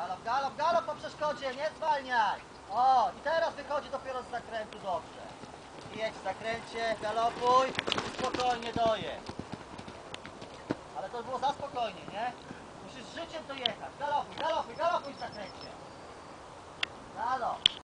Galop, galop, galop po przeszkodzie, nie zwalniaj. O, i teraz wychodzi dopiero z zakrętu dobrze. Jedź w zakręcie, galopuj i spokojnie dojedź. Ale to było za spokojnie, nie? Musisz życiem dojechać. Galopuj, galopuj,